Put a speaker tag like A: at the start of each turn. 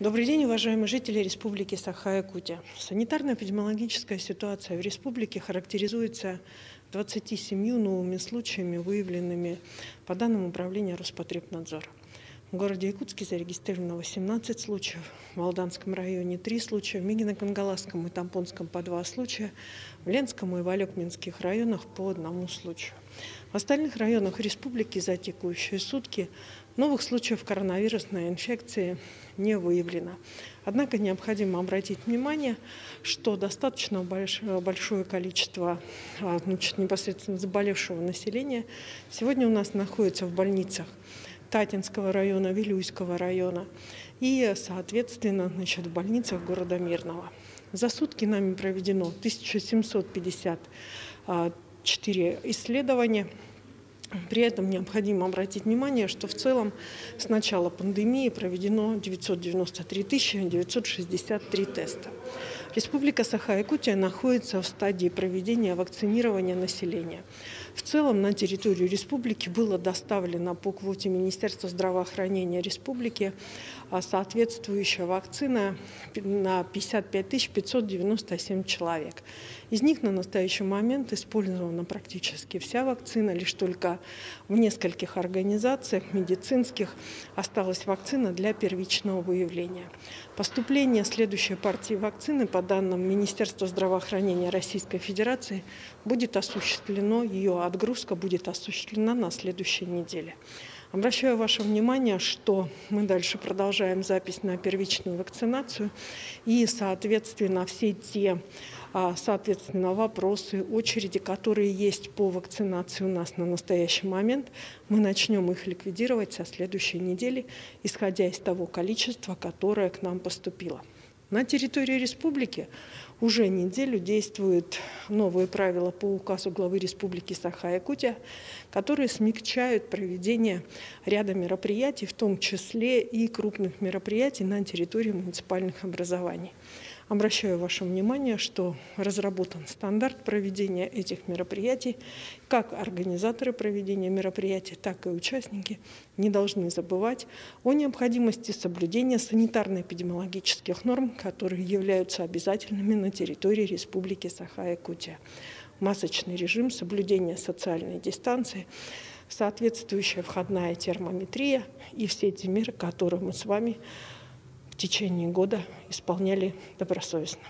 A: Добрый день, уважаемые жители Республики Саха-Якутия. Санитарно-эпидемиологическая ситуация в республике характеризуется 27 новыми случаями, выявленными по данным Управления Роспотребнадзора. В городе Якутске зарегистрировано 18 случаев, в Алданском районе 3 случая, в Мигино-Кангаласском и Тампонском по 2 случая, в Ленском и Валекминских районах по одному случаю. В остальных районах республики за текущие сутки Новых случаев коронавирусной инфекции не выявлено. Однако необходимо обратить внимание, что достаточно большое количество а, значит, непосредственно заболевшего населения сегодня у нас находится в больницах Татинского района, Вилюйского района и, соответственно, значит, в больницах города Мирного. За сутки нами проведено 1754 а, исследования – при этом необходимо обратить внимание, что в целом с начала пандемии проведено 993 963 теста. Республика Саха-Якутия находится в стадии проведения вакцинирования населения. В целом на территорию республики было доставлено по квоте Министерства здравоохранения республики а, соответствующая вакцина на 55 597 человек. Из них на настоящий момент использована практически вся вакцина, лишь только в нескольких организациях медицинских осталась вакцина для первичного выявления. Поступление следующей партии вакцины, по данным Министерства здравоохранения Российской Федерации, будет осуществлено, ее отгрузка будет осуществлена на следующей неделе. Обращаю ваше внимание, что мы дальше продолжаем запись на первичную вакцинацию и, соответственно, все те а, соответственно, вопросы, очереди, которые есть по вакцинации у нас на настоящий момент, мы начнем их ликвидировать со следующей недели, исходя из того количества, которое к нам поступило. На территории республики уже неделю действуют новые правила по указу главы республики Саха-Якутия, которые смягчают проведение ряда мероприятий, в том числе и крупных мероприятий на территории муниципальных образований. Обращаю ваше внимание, что разработан стандарт проведения этих мероприятий. Как организаторы проведения мероприятий, так и участники не должны забывать о необходимости соблюдения санитарно-эпидемиологических норм, которые являются обязательными на территории Республики Саха-Якутия. Масочный режим, соблюдение социальной дистанции, соответствующая входная термометрия и все эти меры, которые мы с вами в течение года исполняли добросовестно.